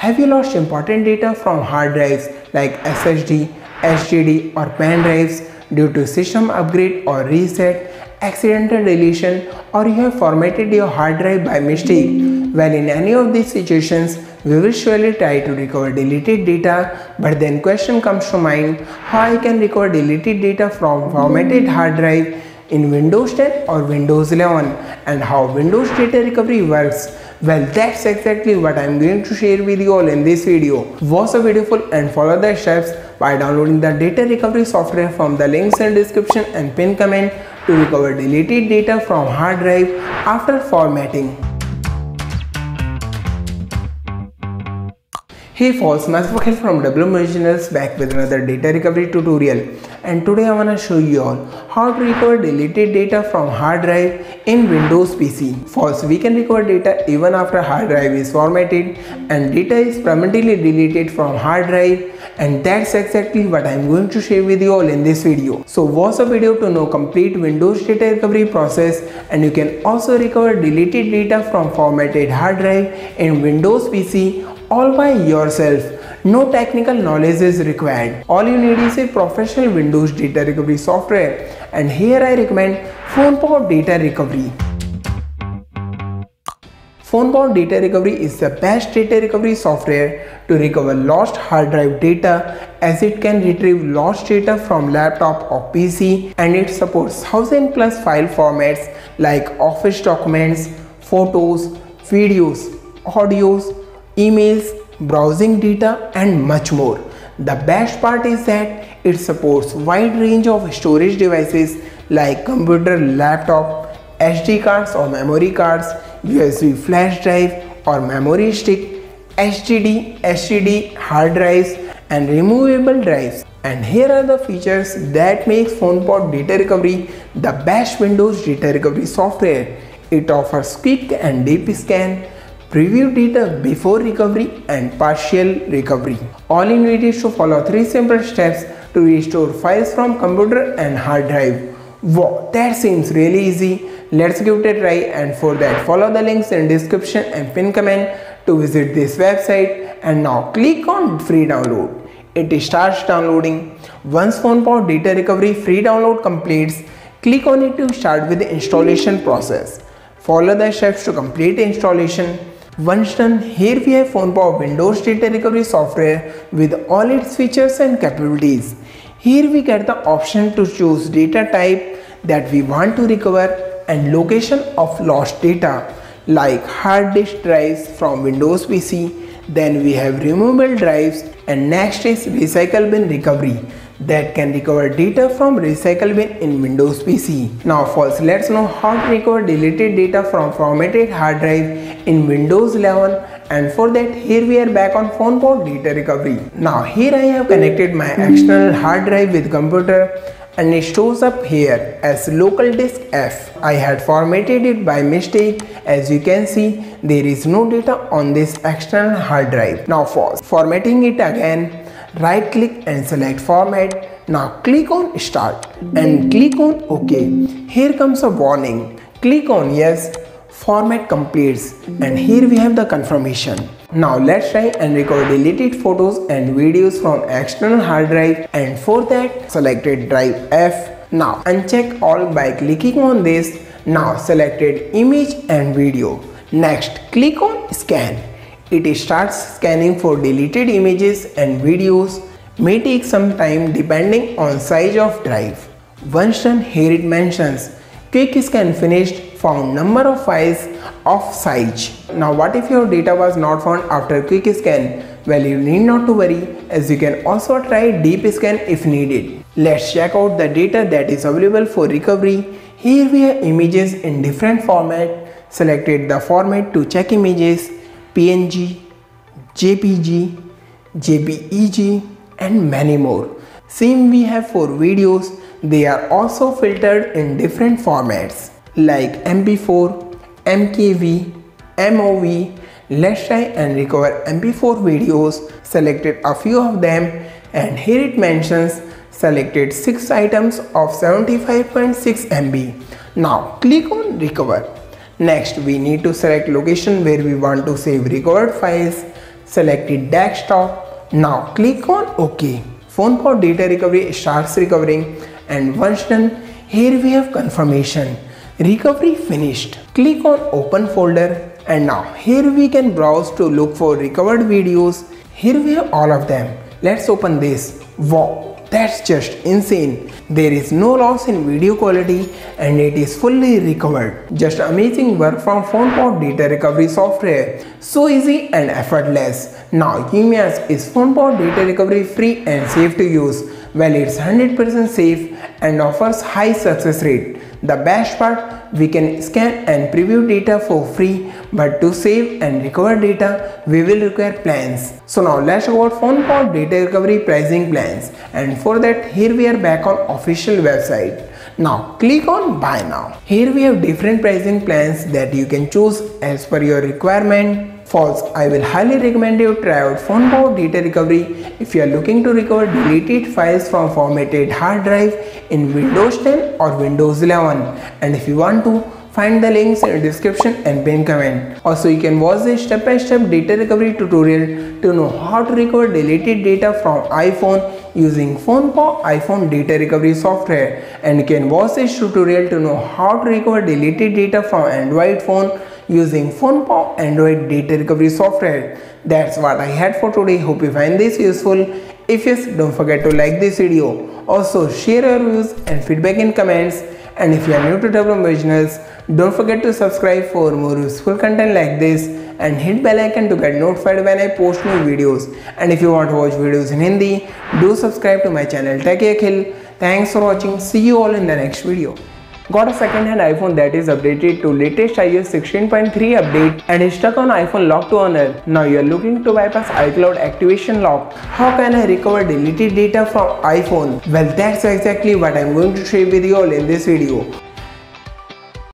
Have you lost important data from hard drives like SSD, HDD or pen drives due to system upgrade or reset, accidental deletion or you have formatted your hard drive by mistake? Well in any of these situations we will surely try to recover deleted data but then question comes to mind how I can recover deleted data from formatted hard drive in Windows 10 or Windows 11 and how Windows data recovery works. Well that's exactly what I am going to share with you all in this video. Watch the video full and follow the steps by downloading the data recovery software from the links in description and pin comment to recover deleted data from hard drive after formatting. Hey folks, Masfakil from WM back with another data recovery tutorial and today I wanna show you all how to recover deleted data from hard drive in Windows PC. First, we can recover data even after hard drive is formatted and data is permanently deleted from hard drive and that's exactly what I'm going to share with you all in this video. So watch the video to know complete Windows data recovery process and you can also recover deleted data from formatted hard drive in Windows PC all by yourself. No technical knowledge is required. All you need is a professional Windows data recovery software and here I recommend FonePaw Data Recovery. FonePaw Data Recovery is the best data recovery software to recover lost hard drive data as it can retrieve lost data from laptop or PC and it supports 1000 plus file formats like office documents, photos, videos, audios, emails, browsing data and much more. The best part is that it supports wide range of storage devices like computer, laptop, SD cards or memory cards, USB flash drive or memory stick, HDD, HDD hard drives and removable drives. And here are the features that makes FonePaw Data Recovery the best Windows data recovery software. It offers quick and deep scan, preview data before recovery and partial recovery. All you need is to follow three simple steps to restore files from computer and hard drive. Wow, that seems really easy. Let's give it a try and for that follow the links in description and pin comment to visit this website and now click on free download. It starts downloading. Once FonePaw data recovery free download completes, click on it to start with the installation process. Follow the steps to complete installation once done, here we have FonePaw Windows Data Recovery software with all its features and capabilities. Here we get the option to choose data type that we want to recover and location of lost data like hard disk drives from Windows PC. Then we have removable drives and next is recycle bin recovery that can recover data from recycle bin in Windows PC. Now first let's know how to recover deleted data from formatted hard drive in Windows 11 and for that here we are back on FonePaw data recovery. Now here I have connected my external hard drive with computer and it shows up here as local disk F. I had formatted it by mistake as you can see there is no data on this external hard drive. Now for formatting it again right click and select format. Now click on start and click on ok. Here comes a warning. Click on yes. Format completes and here we have the confirmation. Now let's try and record deleted photos and videos from external hard drive and for that selected drive F. Now uncheck all by clicking on this. Now selected image and video. Next click on scan it starts scanning for deleted images and videos may take some time depending on size of drive. Once done here it mentions quick scan finished found number of files of size. Now what if your data was not found after quick scan? Well you need not to worry as you can also try deep scan if needed. Let's check out the data that is available for recovery. Here we have images in different format. Selected the format to check images PNG, JPG, JPEG and many more. Same we have for videos, they are also filtered in different formats like MP4, MKV, MOV. Let's try and recover MP4 videos, selected a few of them and here it mentions selected 6 items of 75.6 MB. Now click on recover. Next we need to select location where we want to save recovered files. Select it desktop. Now click on OK. FonePaw data recovery starts recovering and once done, here we have confirmation. Recovery finished. Click on open folder and now here we can browse to look for recovered videos. Here we have all of them. Let's open this. Wow, that's just insane. There is no loss in video quality and it is fully recovered. Just amazing work from FonePaw data recovery software. So easy and effortless. Now Yumias is FonePaw data recovery free and safe to use. Well, it's 100% safe and offers high success rate. The best part, we can scan and preview data for free but to save and recover data, we will require plans. So now let's talk about FonePaw data recovery pricing plans and for that here we are back on official website. Now click on buy now. Here we have different pricing plans that you can choose as per your requirement False. I will highly recommend you try out FonePaw data recovery if you are looking to recover deleted files from formatted hard drive in Windows 10 or Windows 11 and if you want to Find the links in the description and pin comment. Also, you can watch the step-by-step -step data recovery tutorial to know how to recover deleted data from iPhone using FonePaw iPhone data recovery software. And you can watch this tutorial to know how to recover deleted data from Android phone using FonePaw Android data recovery software. That's what I had for today. Hope you find this useful. If yes, don't forget to like this video. Also, share your views and feedback in comments. And if you are new to WM Originals, don't forget to subscribe for more useful content like this and hit bell icon to get notified when I post new videos. And if you want to watch videos in Hindi, do subscribe to my channel Tech Akhil. Thanks for watching. See you all in the next video. Got a second-hand iPhone that is updated to latest iOS 16.3 update and stuck on iPhone lock to owner. Now you are looking to bypass iCloud activation lock. How can I recover deleted data from iPhone? Well that's exactly what I am going to share with you all in this video.